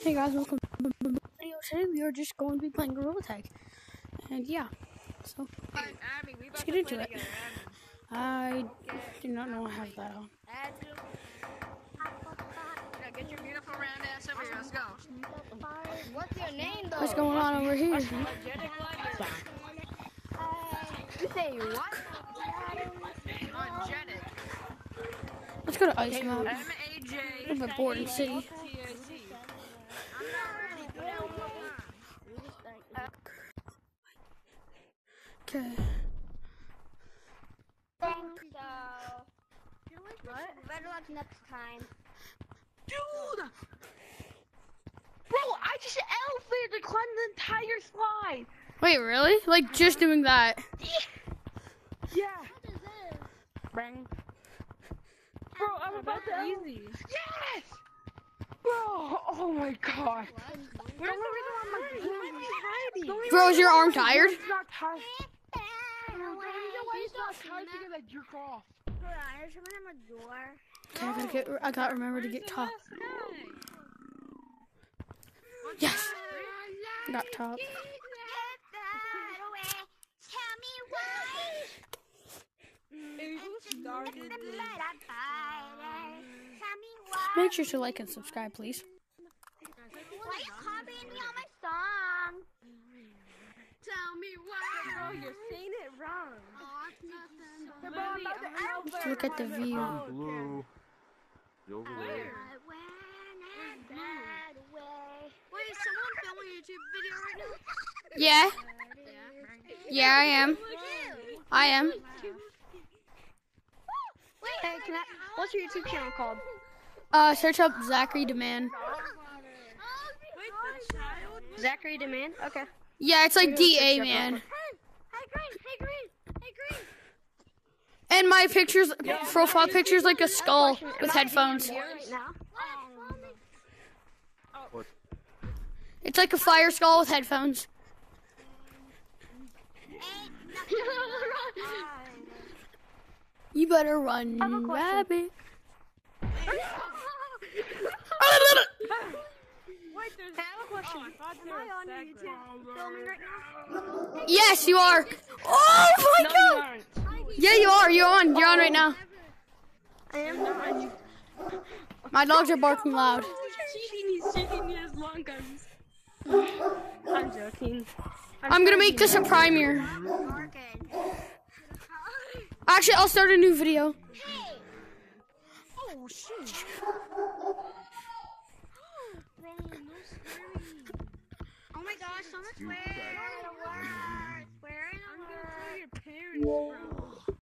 Hey guys, welcome to the video. Today we are just going to be playing Gorilla Tag. And yeah, so let's get into it. I do not know I have that on. Get your beautiful round ass over here. Let's go. What's going on over here? What? Let's go to Ice Mountain. Have a boarding city. Okay. Thanks, so. What? Better luck next time. Dude! Bro, I just elevator to climb the entire slide. Wait, really? Like just doing that? Yeah. Bang. Bro, I'm about to easy. Yes! Bro, oh my god. Where's the reason why my game is? Bro, is your arm tired? It's not tired. The reason why it's not tired is because I jerk off. There's someone at my door. Okay, I gotta get. I gotta remember to get top. Yes. Got top. Tell me why. Tell me why. Make sure to like and subscribe, please. Why you copying me on my song? Tell me why. Bro, you're saying it wrong. Let's look at the view. Blue. You over there? Wait, is someone filming a YouTube video right now? Yeah. Yeah, I am. I am. Hey, can I? What's your YouTube channel called? Uh, search up Zachary Demand. Zachary Demand. Okay. Yeah, it's like DA man. Hey Green. Hey Green. Hey Green. And my pictures, profile picture's like a skull with headphones. Right. What? It's like a fire skull with headphones. You better run, rabbit. Wait, there's. I have a question. Am I on YouTube filming right now? Yes, you are. Oh my No, god. aren't. Yeah, you are. You're on. You're on right now. I am. not. My dogs are barking loud. He's cheating. He's cheating. He has long guns. I'm joking. I'm gonna make this a premiere. Actually, I'll start a new video. Oh shit. Bro, no swearing. oh my gosh, so much swear. Swear and I'm gonna tell your parents, bro.